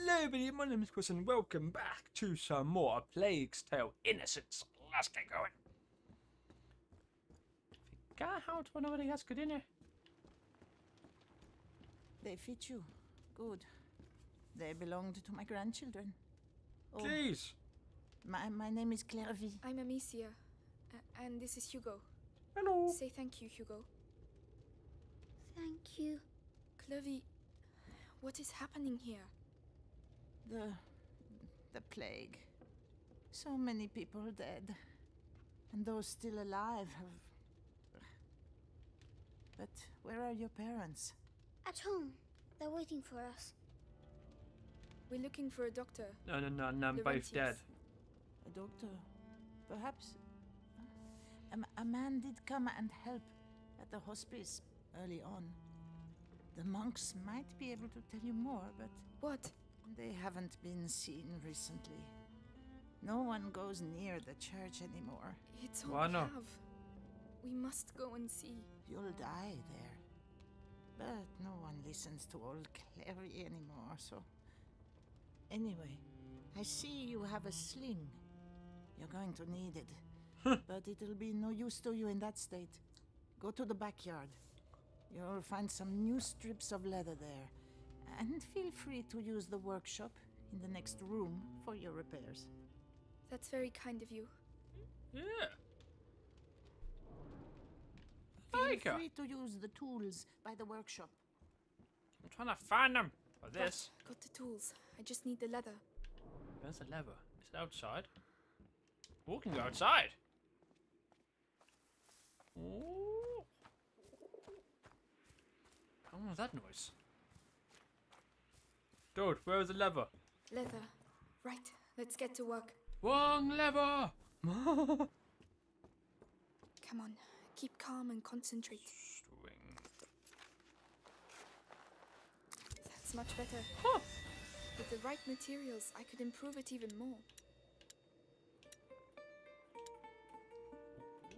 Hello, everybody. My name is Chris, and welcome back to some more Plague's Tale Innocence. Let's get going. Forgot how to know what he has good in here. They fit you. Good. They belonged to my grandchildren. Oh, Jeez. my, my name is Clairvy. I'm Amicia, a- and this is Hugo. Hello. Say thank you, Hugo. Thank you. Clovey, what is happening here? The. the plague. So many people dead. And those still alive have. But where are your parents? At home. They're waiting for us. We're looking for a doctor. No, no, no, no. I'm both dead. A doctor? Perhaps. A man did come and help at the hospice early on. The monks might be able to tell you more, but What? They haven't been seen recently. No one goes near the church anymore. It's all Why we not? have. We must go and see. You'll die there. But no one listens to old Clary anymore, so. Anyway, I see you have a sling. You're going to need it. but it'll be no use to you in that state. Go to the backyard. You'll find some new strips of leather there. And feel free to use the workshop in the next room for your repairs. That's very kind of you. Yeah. Feel Like her. free to use the tools by the workshop. I'm trying to find them. For this. Right, got the tools. I just need the leather. Where's the leather? Is it outside? We can go outside. Ooh. What was that noise? Dude, where is the lever? Leather. Right, let's get to work. Wrong lever! Come on, keep calm and concentrate. String. That's much better. Huh. With the right materials, I could improve it even more.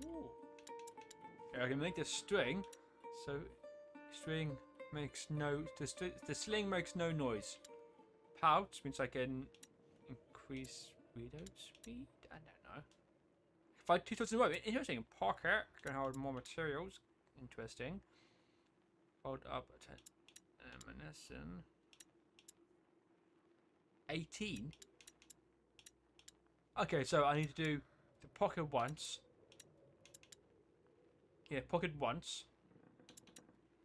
Ooh. Okay, I can make the string, so string makes no the, the sling makes no noise. Pouch means I can increase reload speed. I don't know. If I two in a row, interesting. Pocket can hold more materials. Interesting. Hold up ammunition. Eighteen. Okay, so I need to do the pocket once. Yeah, pocket once.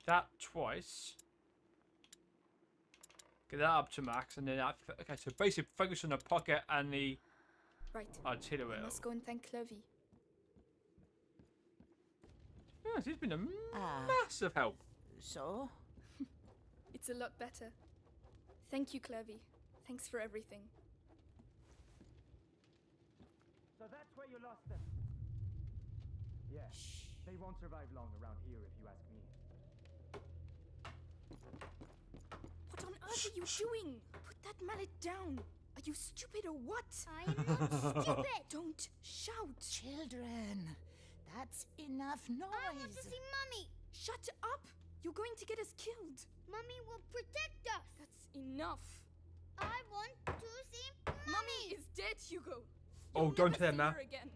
That twice. Get that up to max, and then that, okay. So basically, focus on the pocket and the Right, artillery. I must go and thank Clovey. Yes, he's been a Ah. massive help. So, It's a lot better. Thank you, Clovey. Thanks for everything. So that's where you lost them. Yeah. They won't survive long around here if you ask me. What earth are you doing? Put that mallet down. Are you stupid or what? I am not stupid. Don't shout. children, that's enough noise. I want to see Mummy. Shut up. You're going to get us killed. Mummy will protect us. That's enough. I want to see Mummy. Mummy is dead, Hugo. Oh, You'll don't never tell see them her again.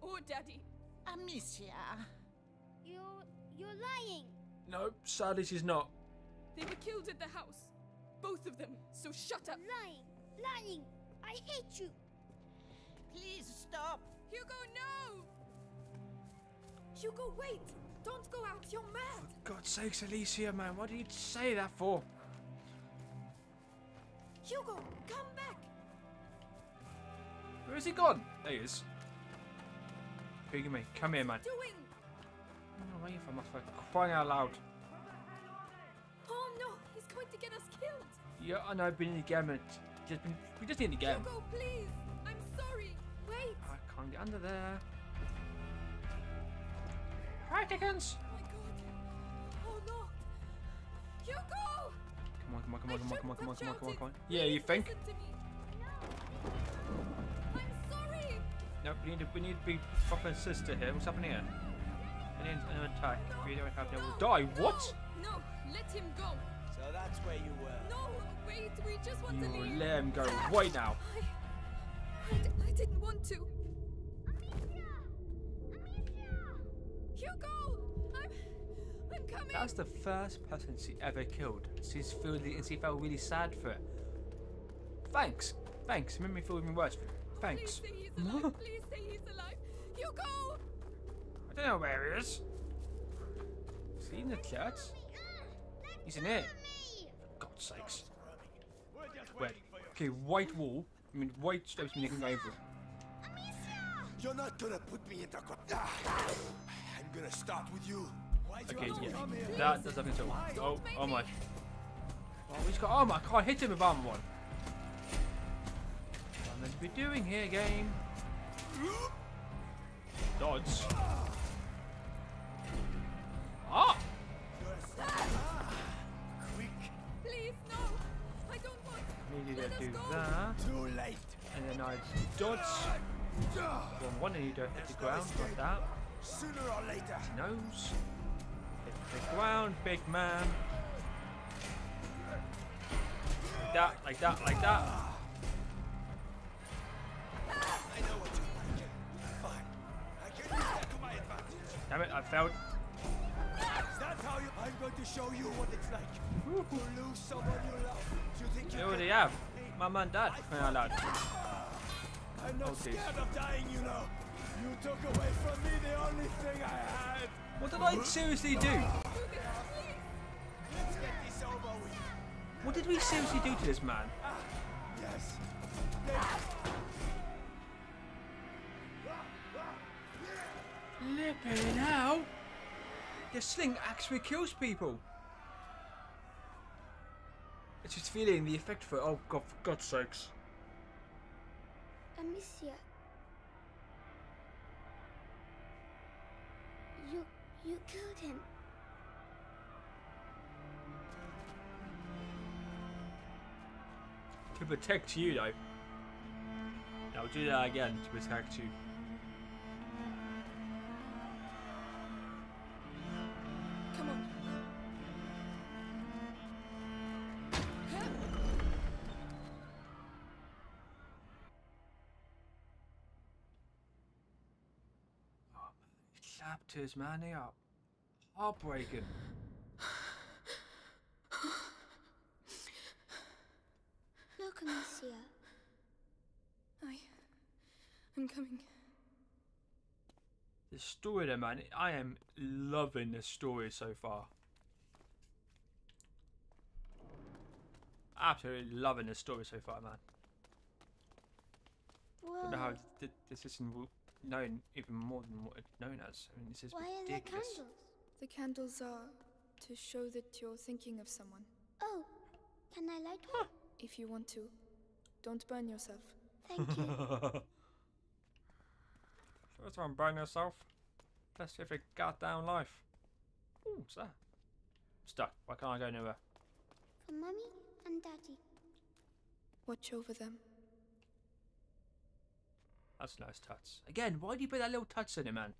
Or Daddy. Amicia. You you're lying. No, sadly she's not. They were killed at the house. Both of them. So shut up. Lying. Lying. I hate you. Please stop. Hugo, no! Hugo, wait! Don't go out. You're mad. For God's sakes, Alicia, man, what did you say that for? Hugo, come back. Where is he gone? There he is. Big me, come here, man. Doing. Oh, wait for my for crying out loud. Oh no, he's going to get us killed. Yeah, I know, I've been in the game, and just been, we just need the game. Hugo, please. I'm sorry. Wait. I can't get under there. Dickens! Oh my god. Oh no. Hugo! Come on, come on, come on, come on, come on, come on, come on, come on, come on. Yeah, you think? listen. I'm sorry. No, we need to, we need to be proper sister here. What's happening here? An, an attack. We don't have no. No, Die. no, What? No, let him go. So that's where you were. No, Wait, we just want You to leave. let him go right now. I, I, d- I didn't want to. Hugo! I'm. I'm coming! That's the first person she ever killed. She's feeling, and she felt really sad for it. Thanks, thanks. It made me feel even worse. Thanks. Please say he's alive. Please say he's alive. Hugo! I don't know where he is. Is he in the church? He's in here. For God's sakes. Wait. Okay, white wall. I mean, white steps mean you can go over it. You're not gonna put me in the co- Ah, I'm gonna start with you. Why'd Okay, have yeah. That does nothing at all. Oh, oh my. Oh, he's got armor. I can't hit him with armor one. What am I meant to be doing here, game? Dodge. Let to do that. too late. And then I dodge. Well, one and you don't hit the ground like that. Sooner or later. Nose. Hit the ground, big man. Like that, like that, like that. I know what you like. Fine. I can use that to my advantage. Damn it, I failed. Is that how you? I'm going to show you what it's like to lose someone you love. You think you You can? already have. Mum and dad. I'm not dear. scared of dying, you know. You took away from me the only thing I had. What did I seriously do? Let's get this over with. What did we seriously do to this man? Yes. Flipping hell! The sling actually kills people. It's just feeling the effect for oh god for God's sakes. Amicia. You you killed him. To protect you though. I'll do that again to protect you. His man up. Heartbreaking. Look, Amicia. I. I'm coming. The story though man, I am loving the story so far. Absolutely loving the story so far, man. I don't know how this isn't known even more than what it's known as. I mean, this is Why are there candles? The candles are to show that you're thinking of someone. Oh, can I light one? If you want to. Don't burn yourself. Thank you. First one, burn yourself. Let's live a goddamn life. Ooh, what's that? Stuck. Why can't I go nowhere? For Mummy and Daddy. Watch over them. That's nice touch. Again, why do you put that little touch in it, man?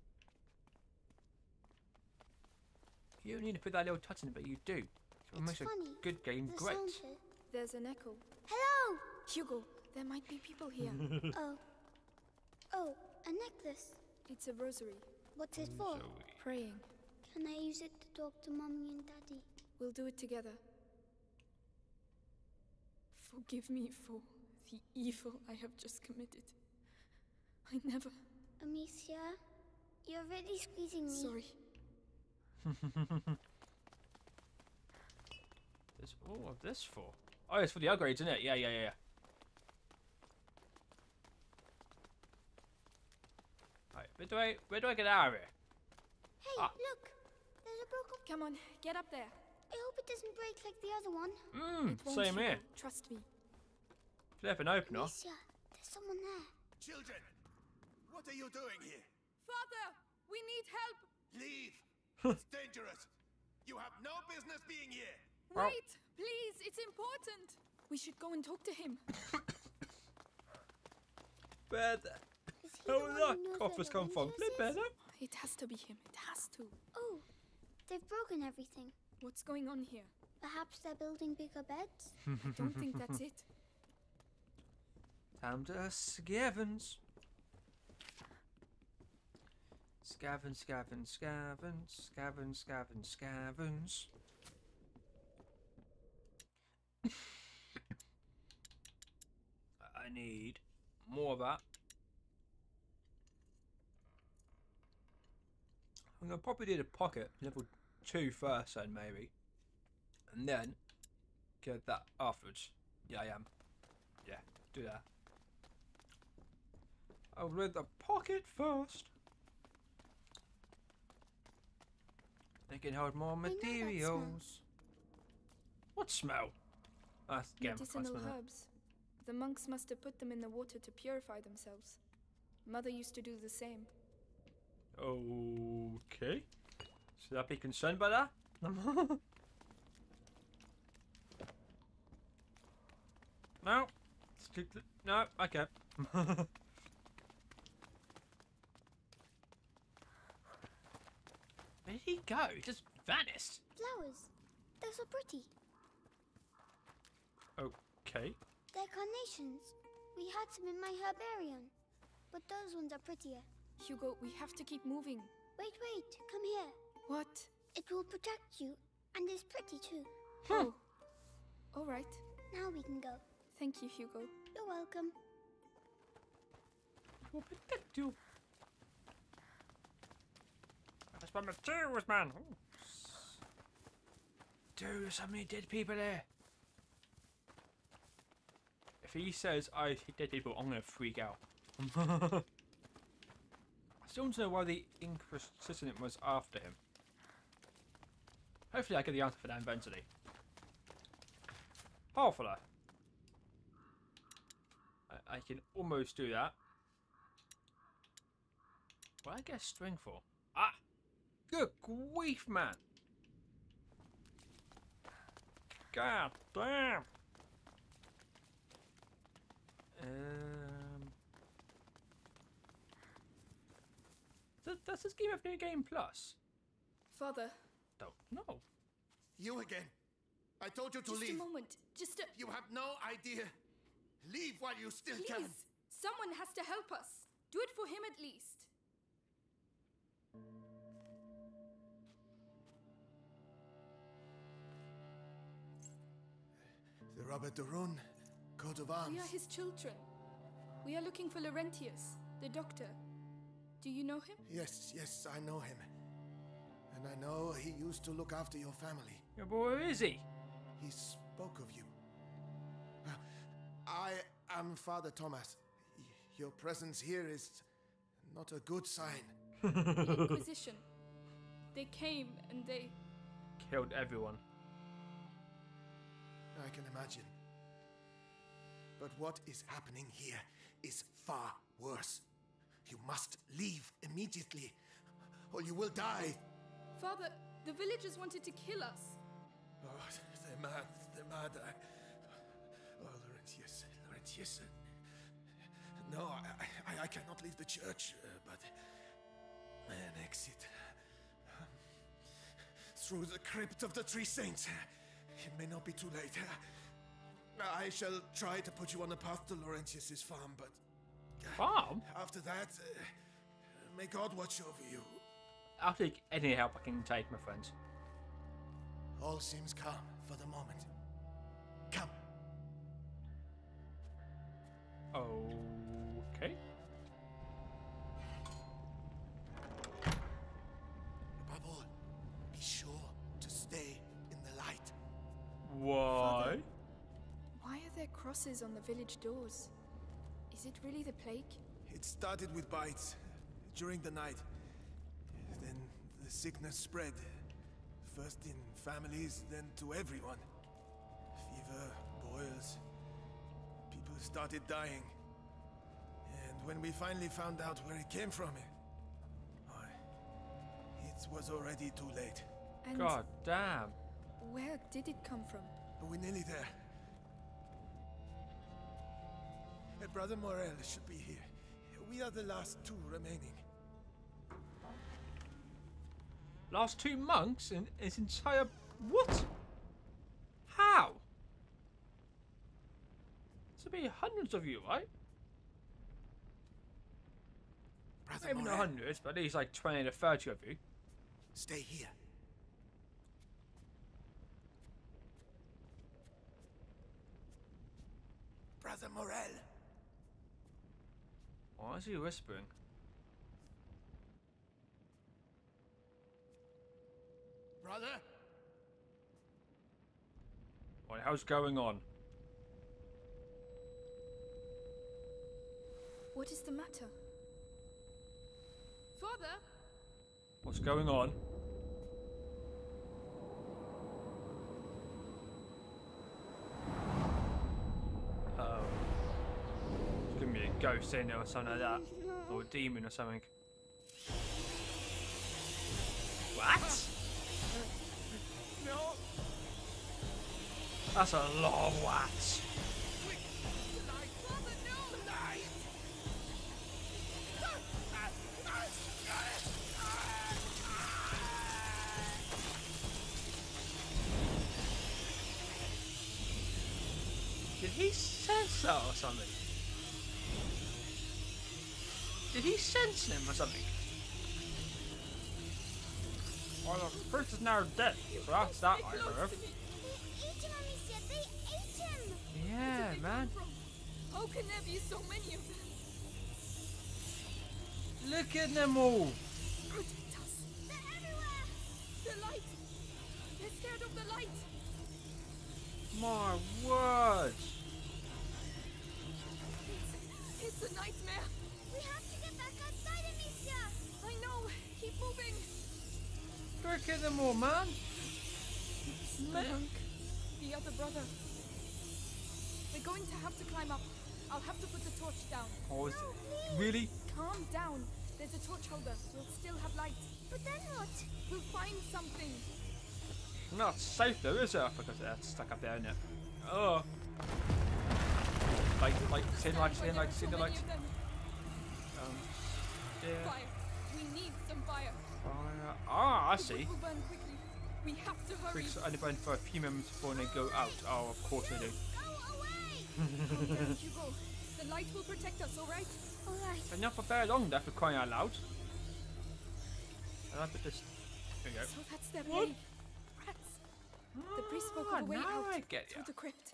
You don't need to put that little touch in it, but you do. It makes a good game The great. There's an echo. Hello! Hugo, there might be people here. Oh. Oh, a necklace. it's a rosary. What's it for? So, Praying. Can I use it to talk to Mommy and Daddy? We'll do it together. Forgive me for the evil I have just committed. I never. Amicia, you're really squeezing me. Sorry. There's all of this for. Oh, it's for the upgrades, isn't it? Yeah, yeah, yeah. yeah. Right, where do I where do I get out of here? Hey, Ah. look! There's a broken. Come on, get up there. I hope it doesn't break like the other one. Mmm, same here. Trust me. Flipping open off. Amicia, there's someone there. Children, what are you doing here? Father, we need help. Leave. it's dangerous. You have no business being here. Wait, please. It's important. We should go and talk to him. Where the Is he oh, the hell did that who knows cough where has the come from? Rangers Flip it It has to be him. It has to. Oh, they've broken everything. What's going on here? Perhaps they're building bigger beds? I don't think that's it. Time to scavenge. Scavenge, scavenge, scavenge, scavenge, scavenge, scavenge. I need more of that. I'm gonna probably do the pocket level two first, then maybe, and then get that afterwards. Yeah, I am. Yeah, do that. I'll read the pocket first. They can hold more know that smell. materials. What smell? Again, Medicinal herbs. The monks must have put them in the water to purify themselves. Mother used to do the same. Okay. Should I be concerned by that? no. Stick No, okay. did he go? He just vanished. Flowers. They're so pretty. Okay. They're carnations. We had some in my herbarium. But those ones are prettier. Hugo, we have to keep moving. Wait, wait. Come here. What? It will protect you. And is pretty too. Oh. All right. Now we can go. Thank you, Hugo. You're welcome. Will protect you. That's my materials, man. Ooh. Dude, there's so many dead people there. If he says I see dead people, I'm gonna freak out. I still don't know why the Inquisition was after him. Hopefully I get the answer for that eventually. Hopefully. I, I can almost do that. What I get string for? Ah! Good grief, man! God damn! Um. Does, does this game have New Game Plus? Father, Don't know. You again. I told you to just leave. Just a moment. Just a. You have no idea. Leave while you still Please! can. Someone has to help us. Do it for him at least. The Robert de Rune, coat of arms. We are his children. We are looking for Laurentius, the doctor. Do you know him? Yes, yes, I know him. And I know he used to look after your family. Yeah, but where is he? He spoke of you. I am Father Thomas. Your presence here is not a good sign. The Inquisition. They came and they. Killed everyone. I can imagine. But what is happening here is far worse. You must leave immediately, or you will die. Father, the villagers wanted to kill us. Oh, they're mad. They're mad. I... Oh, Laurentius. Laurentius. No, I, I, I cannot leave the church, uh, but an exit. Um, through the crypt of the Three Saints. It may not be too late. I shall try to put you on the path to Laurentius's farm, but Farm? after that, uh, may God watch over you. I'll take any help I can take, my friends. All seems calm for the moment. Come. Okay. Are crosses on the village doors? Is it really the plague? It started with bites during the night. Then the sickness spread. First in families, then to everyone. Fever, boils. People started dying. And when we finally found out where it came from, it was already too late. And God damn. where did it come from? We're nearly there. Brother Morel should be here. We are the last two remaining. Last two monks in his entire... What? How? There'll be hundreds of you, right? Brother Maybe Morel. not hundreds, but at least like 20 to 30 of you. Stay here. Why is he whispering? brother. What the hell's going on? What is the matter? Father? What's going on? Oh. It's gonna be a ghost in or something like that. Or a demon or something. What? No, That's a lot of whats. Did he sense that or something? Did he sense him or something? Well, the first is now dead, so that's that I heard. They ate him, Amicia. They ate him. Yeah, man. How can there be so many of them? Look at them all. Protect us! They're everywhere. The light! They're scared of the light! My word. Look at them all, man. Monk, the other brother. We're going to have to climb up. I'll have to put the torch down. Oh, is it? Really? Calm down. There's a torch holder. We'll still have light. But then what? We'll find something. Not safe though, is it? Because that's stuck up there, isn't it? Oh. Light, light, see the light, see the light, see the light. Um, yeah. Fire. We need some fire. Fire. Ah, I see. wood will burn quickly. We have to hurry. Bricks only burn for a few moments before they go out. Oh, of course they do. Go away. There you go. The light will protect us, all right? All right. And not for very long, there for crying out loud. And I put this. There we go. So that's their What? plague. Rats. The priest spoke Ah, of a way now out I get through ya. the crypt.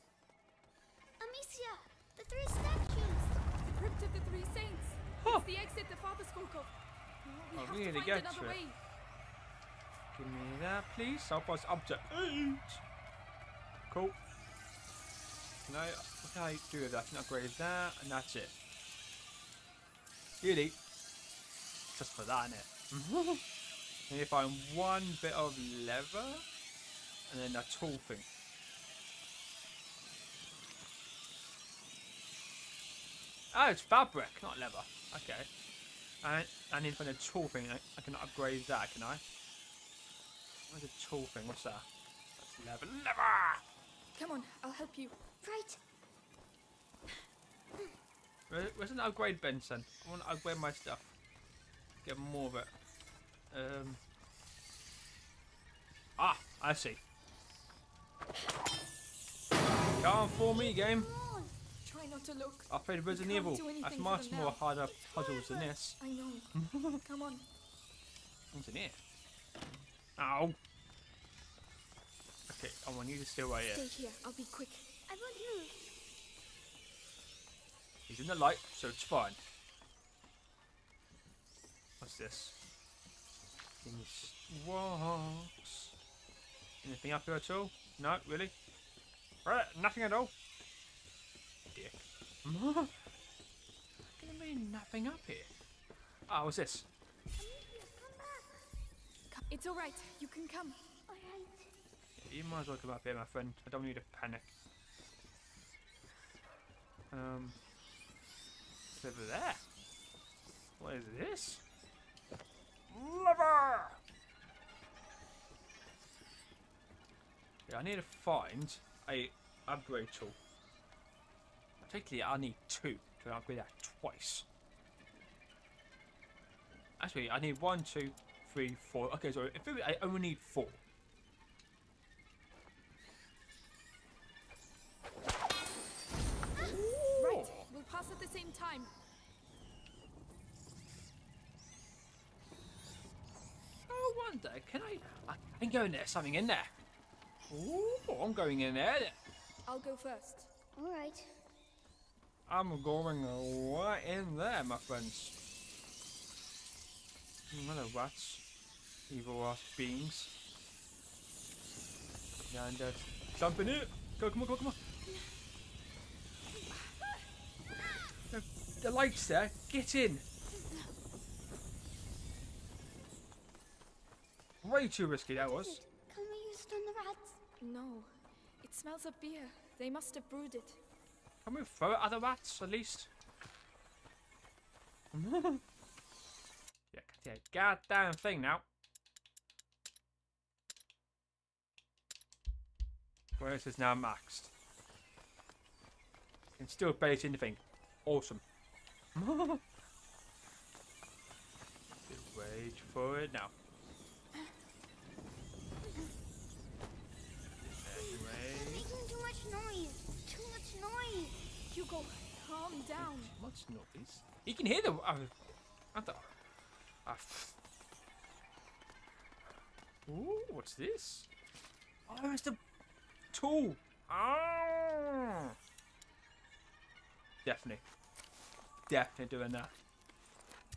Amicia, the three statues. The crypt of the three saints. Huh. It's the exit the father spoke of. Oh, we I have really to find get another you. way. Give me that, please. I'll press up to eight. Cool. No, what can I do with that? I can upgrade that, and that's it. Really? Just for that, innit? Maybe find one bit of leather, and then that tool thing. Oh, it's fabric, not leather. Okay. And I need to find a tool thing. I, I can upgrade that, can I? Where's a tool thing? What's that? That's lever. Leather! Come on, I'll help you. Right. Where, where's an upgrade Benson? I want to upgrade my stuff. Get more of it. Um. Ah, I see. Come for me, game. Try not to look. I played Resident Evil. That's much more harder puzzles than this. I know. Come on. What's in here? Ow. Okay, I want you to stay right here. Stay here. I'll be quick. I won't move. He's in the light, so it's fine. What's this? Things walks. Anything up here at all? No, really? Right, nothing at all. Dick. Gonna be nothing up here. Ah, what's this? Amicia, come back. Come. It's all right. You can come. All right. You might as well come up here, my friend. I don't need to panic. Um, it's over there. What is this? Lever! Yeah, I need to find a upgrade tool. Particularly, I need two to upgrade that twice. Actually, I need one, two, three, four. Okay, so if it, I only need four. Right, we'll pass at the same time. I wonder, can I? I can go in there. Something in there. Ooh, I'm going in there. I'll go first. All right. I'm going right in there, my friends. Hello, rats. Evil ass beings. Yeah, And uh, jump in it. Go, come on, come on, come on. The, the light's there. Get in. Way too risky that was. Can we use it on the rats? No. It smells of beer. They must have brewed it. Can we throw it at the rats at least? yeah, yeah, goddamn thing now. Whereas is now maxed. Can still bait anything. Awesome. Wait for it now. Anyway. Making too much noise. Too much noise. Hugo, calm down. What's noise? You can hear the. Uh, I don't- f- Ooh, what's this? Oh, it's the tool. Oh. Definitely. Definitely doing that.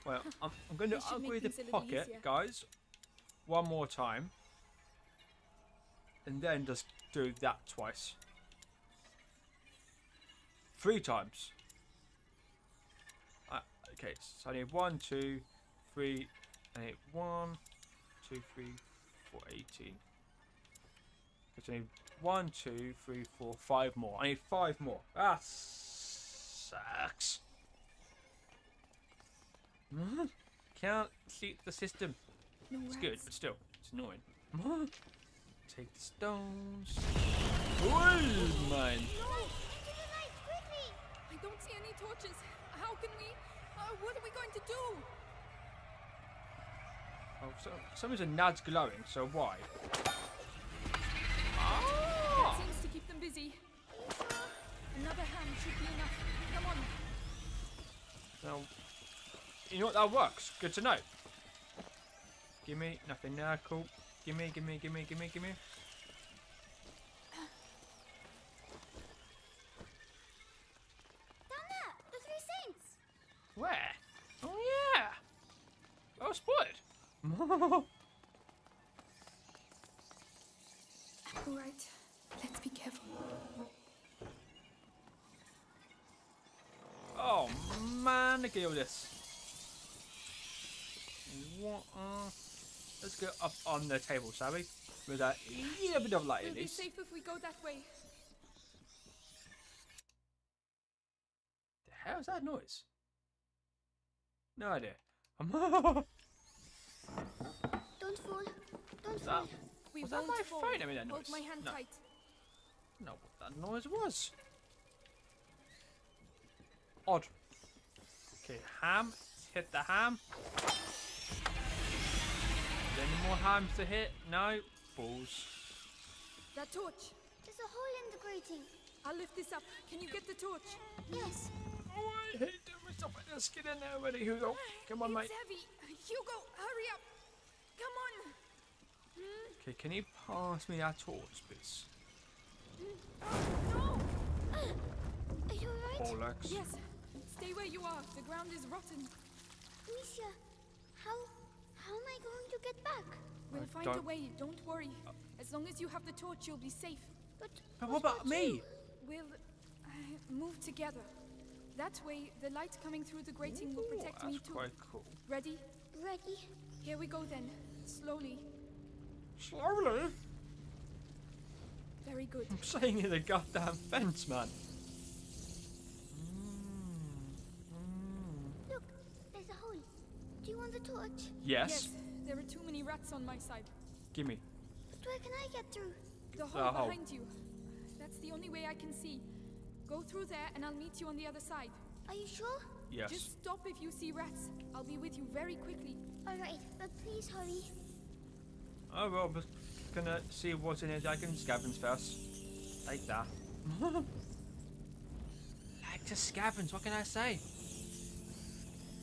Well, I'm, I'm going to This should make upgrade the things a little pocket, guys. One more time. And then just do that twice. Three times. Uh, okay, so I need one, two, three, need one, two, three, four, eighteen. So I need one, two, three, four, five more. I need five more. That sucks. Can't see the system. No It's good, but still, it's annoying. Take the stones. Gold mine. No! To the light, quickly! I don't see any torches. How can we? Uh, what are we going to do? Oh, so, for some reason Nad's glowing, so why? That Ah! seems to keep them busy. Another hand should be enough. Come on. Now, you know what? That works. Good to know. Gimme, nothing there, cool. Gimme, gimme, gimme, gimme, gimme. Down there! The Three Saints! Where? Oh yeah! Oh, spotted! All right. Let's be careful. oh man, look at all this. What? Uh, let's go up on the table, shall we? With a little bit of light We'll at be safe if we go that way. The hell is that noise? No idea. Don't fall. Don't that, fall. We Was that won't my fall. phone that made that Hold my hand No. tight. know what that noise was. Odd. Okay, ham. Hit the ham. Any more hams to hit? No. Balls. That torch. There's a hole in the grating. I'll lift this up. Can you get the torch? Yes. Oh, I hate doing myself. I just get in there already, Hugo. Come on, mate. it's heavy. Hugo, hurry up. Come on. Okay, can you pass me that torch, please? No. Are you alright? Bollocks. Yes. Stay where you are. The ground is rotten. Misha, how how am I going to get back? We'll I find a don't- way. Don't worry. As long as you have the torch, you'll be safe. But But what about me? We'll uh, move together. That way, the light coming through the grating will protect that's me too. quite cool. Ready? Ready? Here we go then. Slowly. Slowly. Very good. I'm saying in the goddamn fence, man. Look, there's a hole. Do you want the torch? Yes. There are too many rats on my side. Gimme. But where can I get through? The The hole hole. behind you. That's the only way I can see. Go through there and I'll meet you on the other side. Are you sure? Yes. Just stop if you see rats. I'll be with you very quickly. Alright, but please hurry. Oh well, I'm just gonna see what's in the dragon's caverns first. Like that. like to scavenge. What can I say?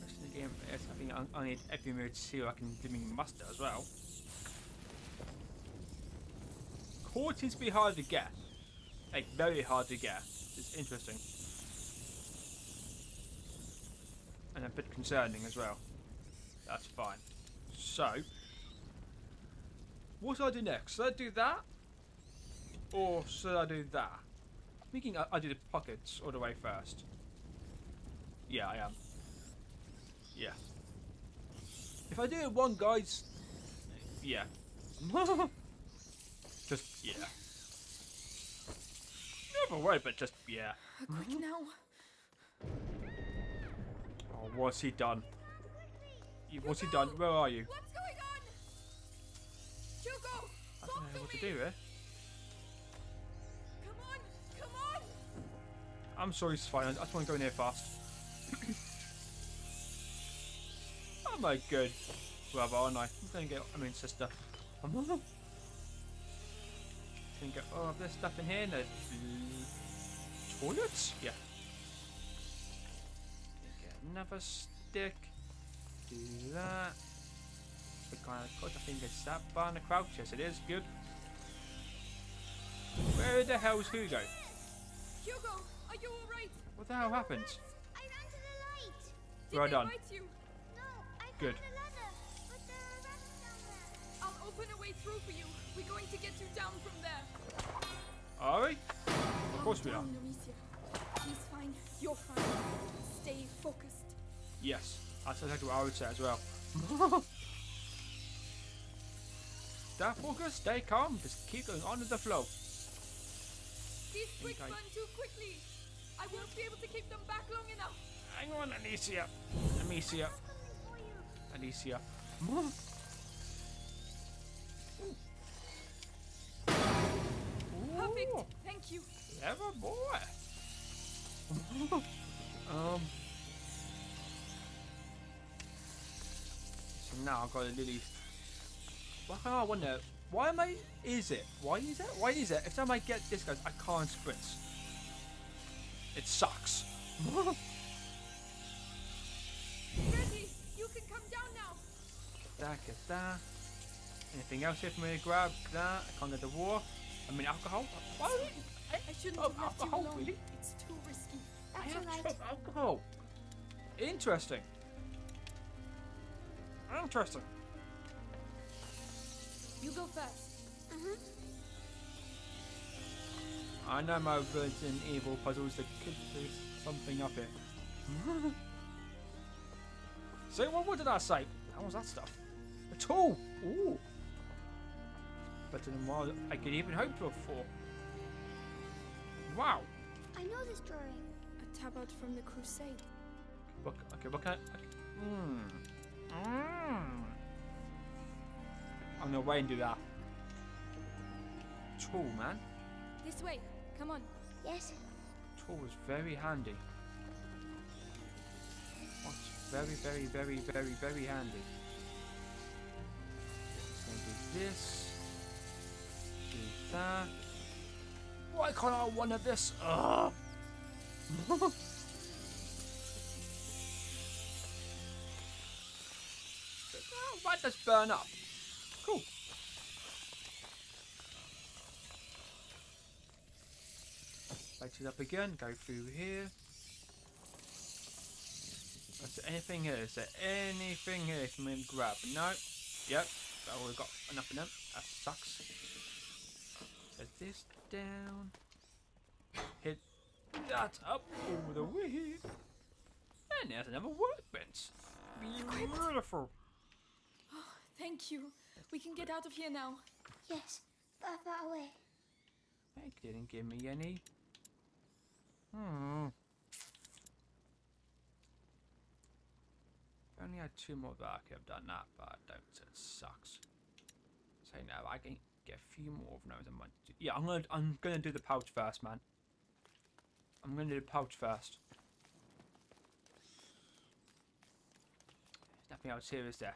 Rest of the game, yes, I think I, I need every move to see what I can give me muster as well. Core seems to be hard to get. Like, very hard to get. It's interesting. And a bit concerning as well. That's fine. So, what should I do next? Should I do that? Or should I do that? Thinking I, I do the pockets all the way first. Yeah, I am. Yeah. If I do it one, guys, yeah. just yeah. Never worry, but just yeah. Quick mm-hmm. now. Oh, what's he done? You- What's he done? Where are you? What's going on? Hugo! I don't know to what to me! do here. Come on! Come on! I'm sorry, it's fine. I just want to go in here fast. Oh I'm a good brother, aren't I? I'm gonna get. I mean, sister. I'm gonna go. Oh, there's stuff in here. The mm, toilets. Yeah. Another stick. Do that. The kind of cut. I think it's that bar the crouch. Yes, it is. Good. Where the hell's Hugo? Hugo, are you alright? What the hell happened? I ran to the light. Did done. bite you? No, I Good. found the ladder, but there are rats down there. I'll open a way through for you. We're going to get you down from there. Are we? Of course we are. Calm down, Amicia. He's fine. You're fine. Stay focused. Yes, that's exactly what I would say as well. Stay focused, stay calm, just keep going on with the flow. These bricks Okay. run too quickly. I won't be able to keep them back long enough. Hang on, Anicia. Amicia. Coming for you. Anicia. Perfect. Thank you. Clever boy. um. So now I've got a Lily. Why can't I wonder? Why am I? Is it? Why is it? Why is it? Time I get this, guys, I can't sprint. It sucks. Ready. You can come down now. that, get that. Anything else here for me to grab? That. I can't get the water. I mean, alcohol. Why? I, I shouldn't Oh, have left you alcohol, alone. really? It's too That's have alright. tried alcohol. Interesting. Interesting. You go first. Uh-huh. I know my Resident Evil puzzles. There could be something up here. so what, what did I say? How was that stuff? A tool. Ooh. Better than what I could even hope for. Wow. I know this drawing. A tablet from the crusade. What, okay, what can I... Okay. Hmm. Mm. I'm gonna wait and do that. Tool, man. This way. Come on. Yes. Tool is very handy. What's very, very, very, very, very handy. It's gonna do this. Do that. Why can't I one of this? Ugh. Oh, Why does burn up? Cool. Light it up again, go through here. Is there anything here? Is there anything here for me to grab? No. Yep. Oh, we've got enough of them. That sucks. Set this down. Hit that up over the way. And there's another workbench. Beautiful. Oh, Thank you. We can get out of here now. Yes. Far, far away. They didn't give me any. Hmm. If I only had two more that I could have done that, but I don't, so it sucks. So now I can get a few more of those. I might. Yeah, I'm gonna I'm gonna do the pouch first, man. I'm gonna do the pouch first. Nothing else here, is there?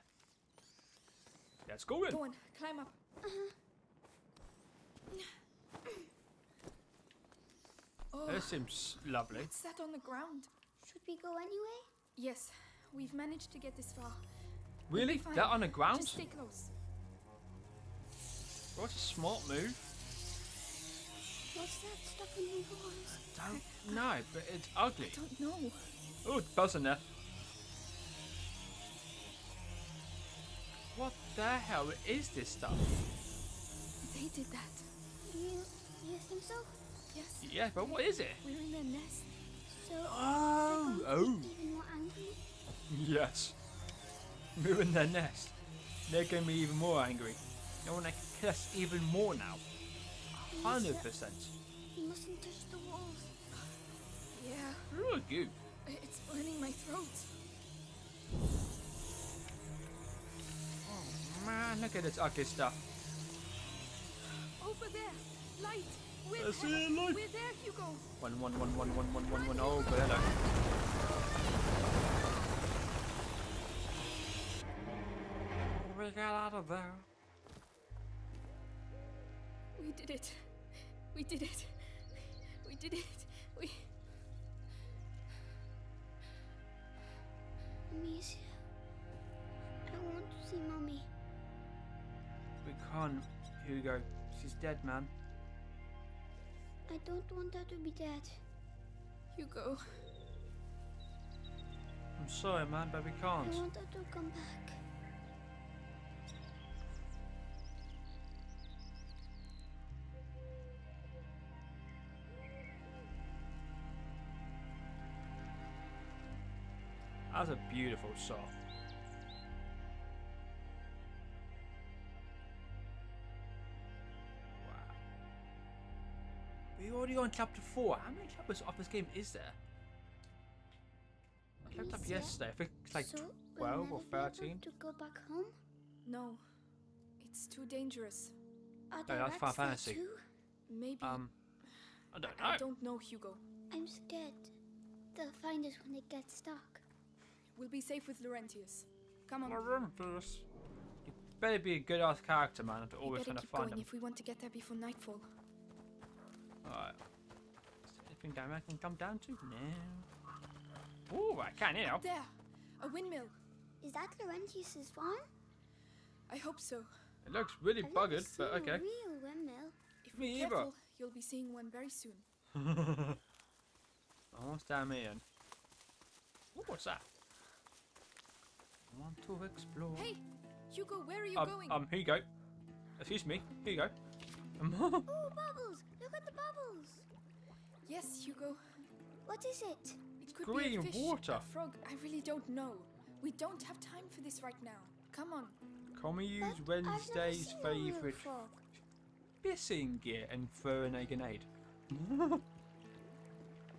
Let's go in. Go on. Climb up. Uh-huh. Oh, This seems lovely. what's that on the ground? Should we go anyway? Yes, we've managed to get this far. Really? That on the ground? Just stay close. What a smart move. What's that stuff in the walls? Don't know, but it's ugly. I don't know. Oh, it's buzzing there. What the hell is this stuff? They did that. You, you think so? Yes. Yeah, but what is it? We're in their nest. So Oh, oh. going to be even more angry? Yes. We're in their nest. They're going to be even more angry. They want to kill us even more now. Hundred percent. You mustn't touch the walls. Yeah, Look at you. it's burning my throat. Oh man, look at this ugly stuff. Over there. Light. We're I see there. a light. We're there, Hugo. One, one, one, one, one, one, one, one. Oh, but hello. We got out of there. We did it. We did it. We did it. We. Amicia. I want to see Mommy. We can't, Hugo. She's dead, man. I don't want her to be dead. Hugo. I'm sorry, man, but we can't. I want her to come back. That's a beautiful song. Wow. We're already on chapter 4. How many chapters of this game is there? I looked up yesterday. I think it's like so we'll 12 or never be able 13. To go back home? No. It's too dangerous. Are there that's Final Fantasy. too? Maybe. Um, I don't know. I don't know, Hugo. I'm scared. They'll find us when they get stuck. We'll be safe with Laurentius. Come on. Laurentius. You better be a good ass character, man, to We always better trying to keep find going them. if we want to get there before nightfall. Alright. Is there anything down I can come down to? No. Oh, I can, you know. There! A windmill! Is that Laurentius's farm? I hope so. It looks really I've never buggered, but seen okay. A real windmill. If Me we're either. you'll be seeing one very soon. Almost down here. Ooh, what's that? I want to explore. Hey! Hugo, where are you um, going? um, here you go. Excuse me. Here you go. Um, Oh, bubbles! Look at the bubbles! yes, Hugo. What is it? It could green be a fish, water. a frog. I really don't know. We don't have time for this right now. Come on. Can we use But Wednesday's seen a real favourite frog. pissing gear and throwing a grenade?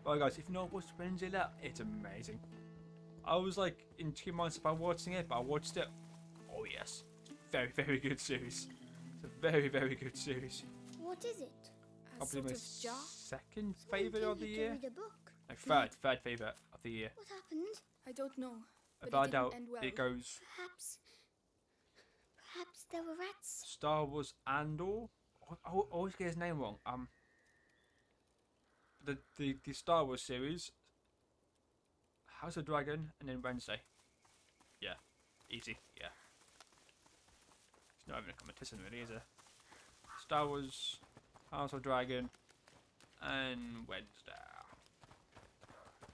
Well, guys, if you know what's Wednesday that, it's amazing. I was like in two months about watching it, but I watched it. Oh yes, very very good series. It's a very very good series. What is it? A Probably my second Someone favorite of the year. read a book. No, third third favorite of the year. What happened? I don't know. But Without it doubt, well. it goes Perhaps. Perhaps there were rats. Star Wars Andor. I I always get his name wrong. Um, the the the Star Wars series, House of Dragon, and then Wednesday. Yeah, easy. Yeah, it's not even a competition really, is it? Star Wars, House of Dragon, and Wednesday.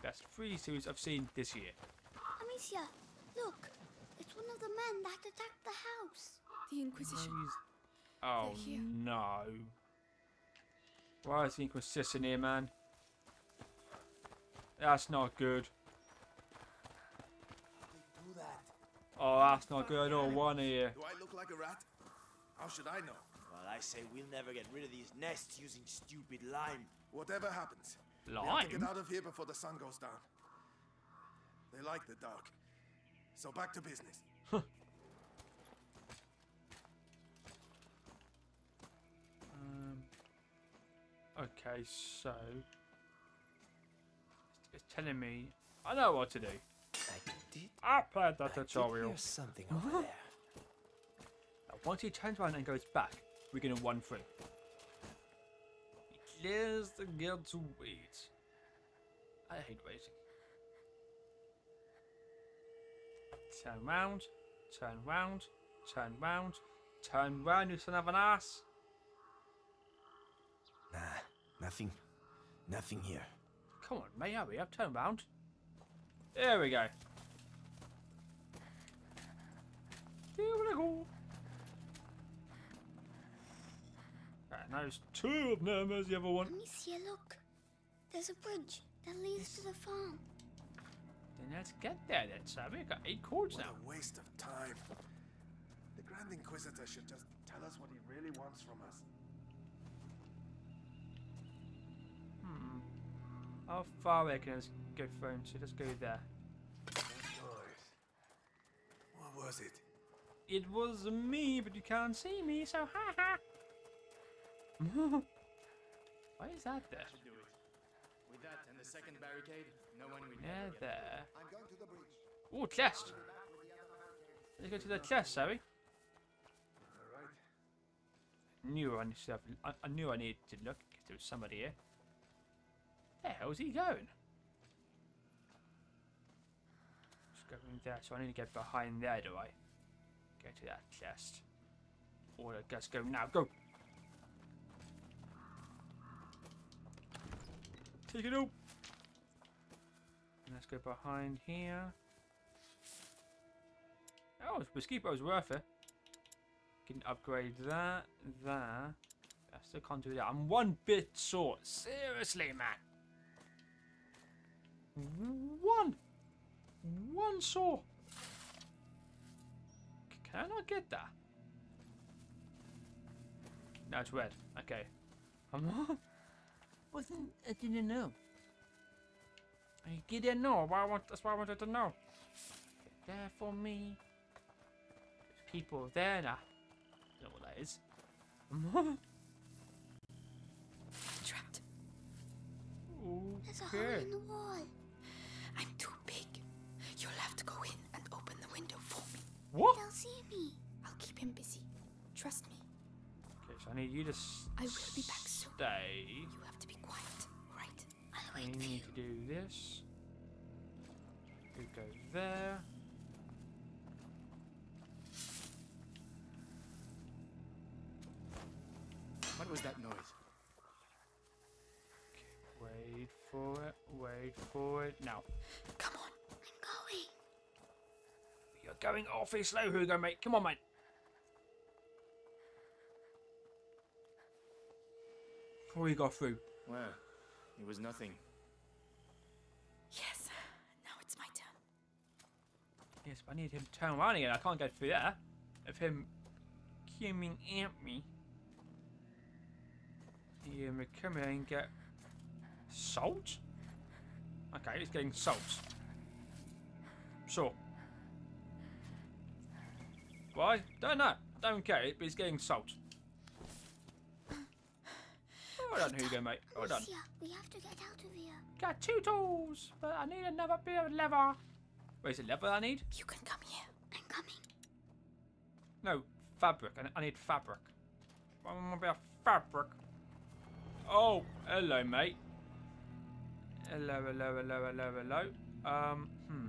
That's three series I've seen this year. Amicia, look. It's one of the men that attacked the house. The Inquisition. Where is- Oh no. Why is the Inquisition here, man? That's not good. Oh, that's not good at all. One here. Do I look like a rat? How should I know? Well, I say we'll never get rid of these nests using stupid lime. Whatever happens, lime? we have to get out of here before the sun goes down. They like the dark. So back to business. Um, okay, so. It's telling me. I know what to do. I did. I played that I tutorial. hear something over there. Now, Once he turns around and goes back, we're gonna run through. clears the girl to wait. I hate waiting. Turn round, turn round, turn round, turn round, you son of an ass. Nah, nothing. Nothing here. Come on, mate, hurry up, turn round. There we go. Here we go. Right, now there's two of them as the other one. Amicia, look. There's a bridge that leads to the farm. Then let's get there then, so we've got eight chords What now. a waste of time. The Grand Inquisitor should just tell us what he really wants from us. Hmm. How far away can I go from? So let's go there. What was it? It was me, but you can't see me, so ha ha. Why is that there? Should do it. With that and the second barricade, no one will Yeah, ever there. I'm going to the bridge. Oh, chest. Let's go to the chest, shall we? Alright. Knew I, need to have, I, I knew I needed to look because there was somebody here. Where The hell's he going? Just going there, so I need to get behind there, do I? Go to that chest. Or let's go now. Go. Take it up. And let's go behind here. Oh, it was worth it. Can upgrade that, there. I still can't do that. I'm one bit short. Seriously, man. One. One saw. Can I not get that? No, it's red. Okay. I'm not. Wasn't I didn't know. I didn't know. Why I want, that's why I wanted to know. Get there for me. There's people there now. Don't know what that is. I'm Trapped. There's a hole in the wall. I'm too big. You'll have to go in What? They'll see me. I'll keep him busy. Trust me. Okay, so I need you to I will be back soon. stay. You have to be quiet, right? I'll I wait for need you. to do this. You go there. What was that noise? Wait for it. Wait for it. Now. Come on. I'm going. You're going awfully slow, Hugo, mate. Come on, mate. Before we go through. Well, it was nothing. Yes. Now it's my turn. Yes, but I need him to turn around again. I can't go through there. Of him coming at me. Yeah, me come here and get salt? Okay, he's getting salt. Sure. Why? Don't know. Don't care, but he's getting salt. Well done, Hugo, mate. Well done. We have to get out of here. Got two tools, but I need another bit of leather. Wait, is it leather I need? You can come here. I'm coming. No, fabric. I, I need fabric. I want a bit of fabric. Oh, hello, mate. Hello, hello, hello, hello, hello. Um, hmm.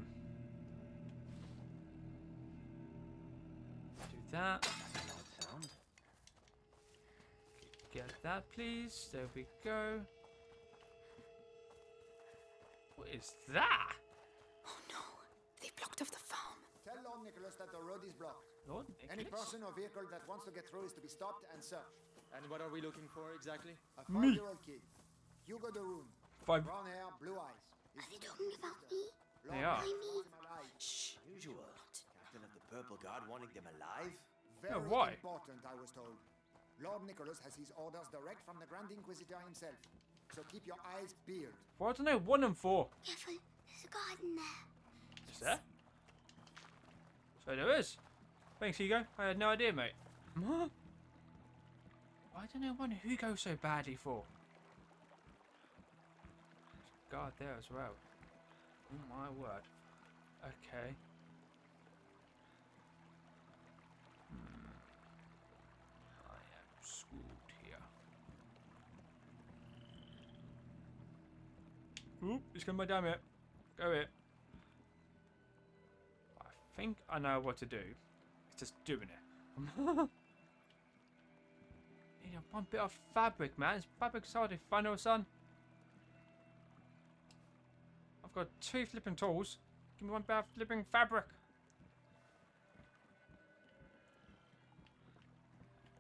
That. Get that, please. There we go. What is that? Oh no. They blocked off the farm. Tell Lord Nicholas that the road is blocked. Lord Nicholas? Any person or vehicle that wants to get through is to be stopped and searched. And what are we looking for exactly? A five-year-old kid, Hugo de Rune, Five. brown hair, blue eyes. His Are they talking about me? Lord They are. Nicholas I mean- wants him alive. Shh. Usual. Captain of the Purple Guard wanting them alive? Very why? important, I was told. Lord Nicholas has his orders direct from the Grand Inquisitor himself. So keep your eyes peeled. What do I know? One and four. Careful. There's a garden there. Is there? So there is. Thanks, Hugo. I had no idea, mate. What? Why do no one Hugo so badly for? There's a guard there as well. Oh my word. Okay. Hmm. I am schooled here. Oop, he's coming down here. Go here. I think I know what to do. It's just doing it. Need one bit of fabric, man. Is fabric find, oh, son? I've got two flipping tools. Give me one bit of flipping fabric.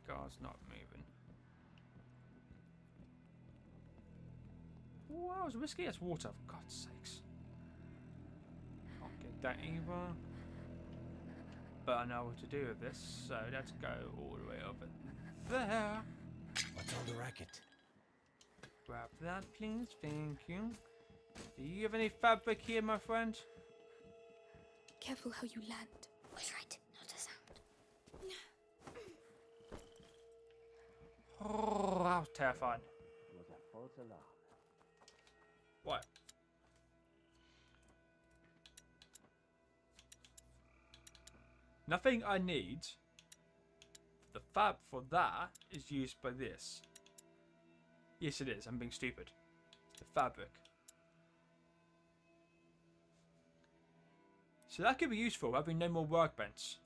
Car's not moving. Wow, it's whiskey. That's water, for God's sakes. Can't get that either. But I know what to do with this, so let's go all the way over there. What's all the racket? Grab that, please. Thank you. Do you have any fabric here, my friend? Careful how you land. Was right, not a sound. Oh, that was terrifying. What? Nothing I need. The fab for that is used by this. Yes, it is. I'm being stupid. The fabric. So that could be useful, having no more workbench.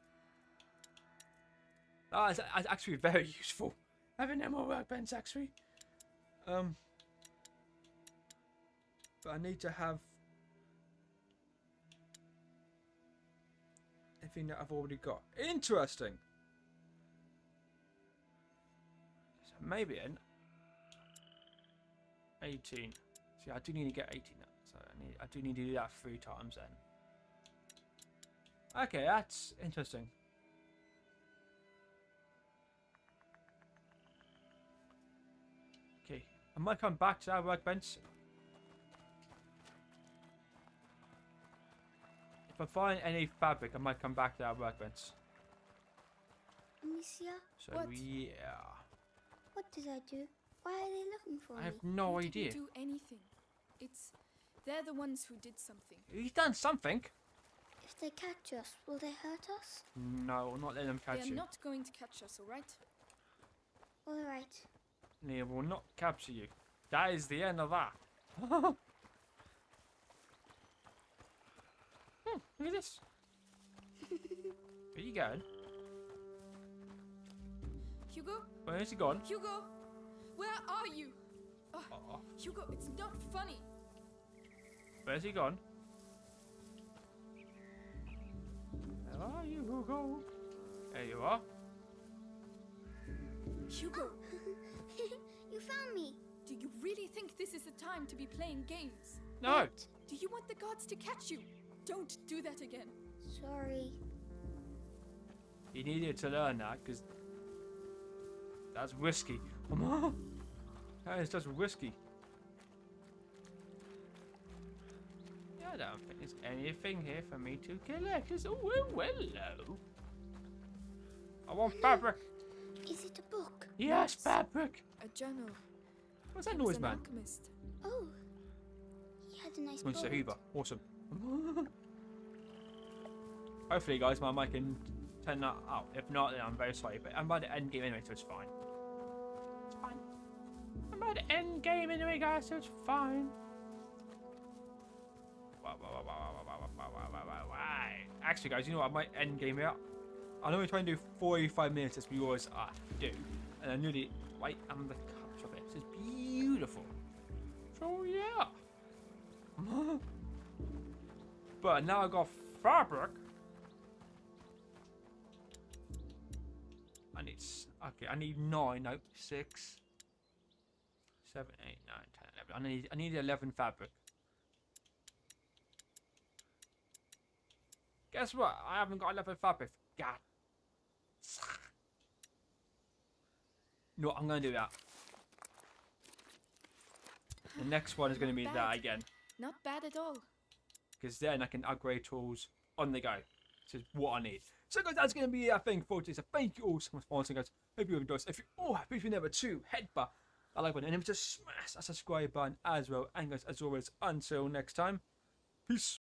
Ah, it's, it's actually very useful. Having no more workbench, actually. Um, I need to have everything that I've already got. Interesting. So maybe then 18. See, I do need to get 18. So I need, I do need to do that three times then. Okay, that's interesting. Okay, I might come back to that workbench. If I find any fabric, I might come back to our workbench. Amicia, So What? yeah, what did I do? Why are they looking for I me? I have no you idea. didn't do anything. It's they're the ones who did something. He's done something. If they catch us, will they hurt us? No, we'll not let them catch They're you. not going to catch us, all right? All right. They will not capture you. That is the end of that. hmm, look at this. Where you going? Hugo, Where is he gone? Hugo, where are you? Oh, Oh, Hugo, it's not funny. where's he gone? Where are you, Hugo? There you are. Hugo, you found me. do you really think this is the time to be playing games? No. Do you want the gods to catch you? Don't do that again. Sorry. You needed to learn that because that's whiskey. that is just whiskey. Yeah, I don't think there's anything here for me to collect. It's, oh, well, well, hello. I want hmm. fabric. Is it a book? Yes, fabric. A journal. What's that He noise, an man? alchemist. Oh. He had a nice Mr. boat. Hoover. Awesome. Hopefully, guys, my mic can turn that out. If not, then I'm very sorry. But I'm by the end game anyway, so it's fine. It's fine. I'm by the end game anyway, guys, so it's fine. Actually, guys, you know what? I might end game here. I know we're trying to do 45 minutes as we always uh, do. And I nearly... Wait, I'm the cups of it. This is beautiful. So, yeah. but now I got fabric. I need okay. I need nine. No, six, seven, eight, nine, ten, eleven. I need I need eleven fabric. Guess what? I haven't got eleven fabric. God. No, I'm gonna do that. The next one is gonna be that again Not bad at all. Because then I can upgrade tools on the go. This is what I need. So guys, that's going to be our thing for today. So thank you all so much for watching, guys. Hope you have enjoyed. If you all if you never to, head back that like button and remember to smash that subscribe button as well. And guys, as always, until next time, peace.